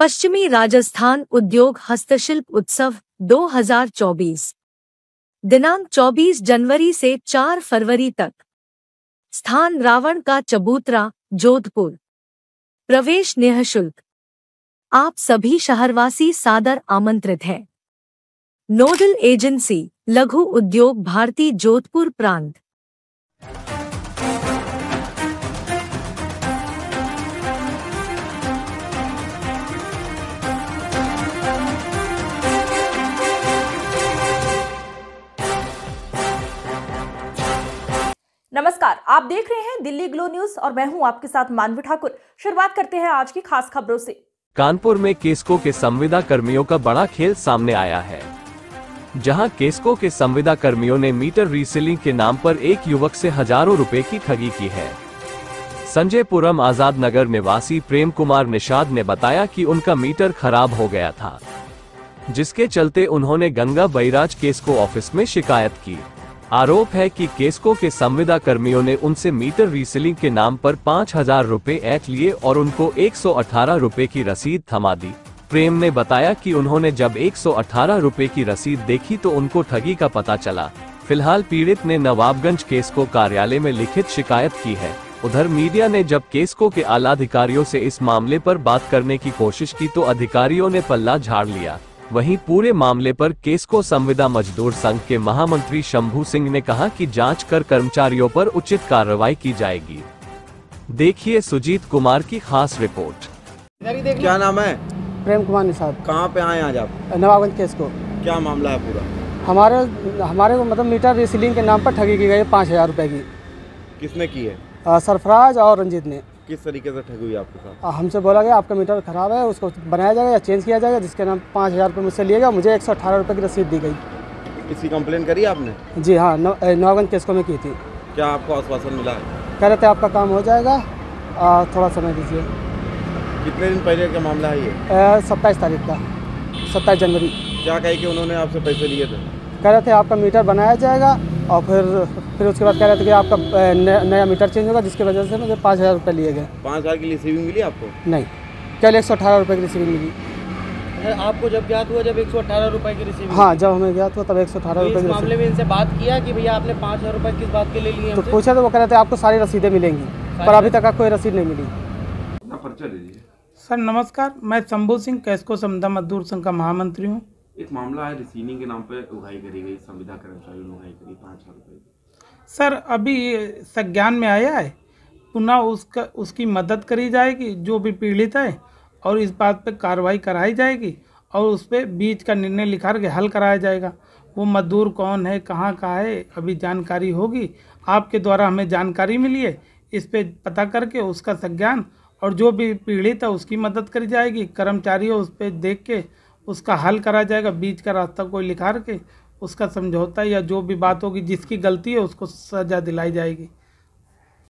पश्चिमी राजस्थान उद्योग हस्तशिल्प उत्सव 2024 दिनांक 24 जनवरी से 4 फरवरी तक। स्थान रावण का चबूतरा, जोधपुर। प्रवेश निःशुल्क। आप सभी शहरवासी सादर आमंत्रित हैं। नोडल एजेंसी, लघु उद्योग भारती जोधपुर प्रांत। नमस्कार, आप देख रहे हैं दिल्ली ग्लो न्यूज़ और मैं हूँ आपके साथ मानवी ठाकुर। शुरुआत करते हैं आज की खास खबरों से। कानपुर में केसको के संविदा कर्मियों का बड़ा खेल सामने आया है। जहाँ केसको के संविदा कर्मियों ने मीटर रीसेलिंग के नाम पर एक युवक से हज़ारों रुपए की ठगी की है। संजयपुरम आज़ाद नगर निवासी प्रेम कुमार निषाद ने बताया कि उनका मीटर खराब हो गया था, जिसके चलते उन्होंने गंगा बैराज केसको ऑफ़िस में शिकायत की। आरोप है कि केस्को के संविदा कर्मियों ने उनसे मीटर रीसेलिंग के नाम पर पाँच हज़ार रूपए ऐट लिए और उनको एक सौ अठारह रूपए की रसीद थमा दी। प्रेम ने बताया कि उन्होंने जब एक सौ अठारह रूपए की रसीद देखी तो उनको ठगी का पता चला। फ़िलहाल पीड़ित ने नवाबगंज केस्को कार्यालय में लिखित शिकायत की है। उधर मीडिया ने जब केसको के आला अधिकारियों से इस मामले पर बात करने की कोशिश की तो अधिकारियों ने पल्ला झाड़ लिया। वहीं पूरे मामले पर केस्को संविदा मजदूर संघ के महामंत्री शंभू सिंह ने कहा कि जाँच कर कर्मचारियों पर उचित कार्रवाई की जाएगी। देखिए सुजीत कुमार की खास रिपोर्ट। क्या नाम है? प्रेम कुमार निषाद। कहाँ पे आए आज आप? नवाबगंज केस को। क्या मामला है पूरा? हमारे हमारे को मतलब मीटर रीसीलिंग के नाम पर ठगी की गई है पाँच हज़ार रुपये की। किसने की है? सरफराज और रंजीत ने। किस तरीके से ठगी हुई आपके साथ? हमसे बोला गया आपका मीटर ख़राब है उसको बनाया जाएगा या चेंज किया जाएगा जिसके नाम पाँच हज़ार रुपये मुझसे लिए गया मुझे एक सौ अठारह रुपये की रसीद दी गई। इसकी कंप्लेन करी आपने? जी हाँ नव- अ, नवाबगंज केस को में की थी। क्या आपको आश्वासन मिला? है कह रहे थे आपका काम हो जाएगा अ, थोड़ा समय दीजिए। कितने दिन पहले का मामला है ये? सत्ताईस तारीख का सत्ताईस जनवरी। क्या कहे कि उन्होंने आपसे पैसे लिए थे? कह रहे थे आपका मीटर बनाया जाएगा और फिर फिर उसके बाद कह रहे थे कि आपका नया नया मीटर चेंज होगा जिसकी वजह से मुझे पाँच हज़ार रुपये लिए गए। पाँच हज़ार की रिसीविंग मिली आपको? नहीं। कल एक सौ अठारह रुपये की रिसीविंग मिली। आपको जब ज्ञात हुआ जब एक सौ अठारह रुपये की रिसीविंग हाँ जब हमें ज्ञात हुआ तब एक सौ अठारह तो रुपये की मामले में इनसे बात किया कि भैया आपने पाँच हज़ार रुपये किस बात के लिए लिए तो पूछा तो वो कह रहे थे आपको सारी रसीदें मिलेंगी पर अभी तक कोई रसीद नहीं मिली। सर नमस्कार। मैं शंभू सिंह कैस्को समदा मजदूर संघ का महामंत्री हूँ। एक मामला है रिसीनिंग के नाम पे उगाई करी गई, संविदा कर्मचारियों ने उगाई करी पाँच हज़ार रुपये। सर, अभी संज्ञान में आया है, पुनः उसका, उसकी मदद करी जाएगी, जो भी पीड़ित है, और इस बात पे कार्रवाई कराई जाएगी, और उस पर बीच का निर्णय लिखा के हल कराया जाएगा। वो मजदूर कौन है, कहाँ का है, अभी जानकारी होगी। आपके द्वारा हमें जानकारी मिली है, इस पर पता करके उसका संज्ञान, और जो भी पीड़ित है, उसकी मदद करी जाएगी। कर्मचारी उस पर देख के उसका हल करा जाएगा, बीच का रास्ता कोई लिखा के उसका समझौता या जो भी बात होगी, जिसकी गलती है, उसको सजा दिलाई जाएगी।